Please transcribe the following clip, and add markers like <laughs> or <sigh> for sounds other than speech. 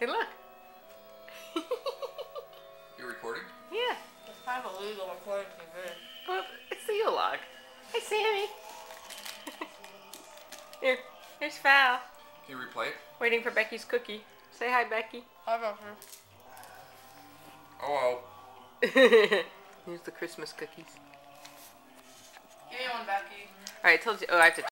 Hey, look. <laughs> You're recording? Yeah. It's kind of illegal recording TV. Well, it's the log. Hey, Sammy. <laughs> Here. Here's Val. Can you replay it? Waiting for Becky's cookie. Say hi, Becky. Hi, Becky. Oh, Hello. <laughs> Here's the Christmas cookies. Give me one, Becky. Alright, I told you. Oh, I have to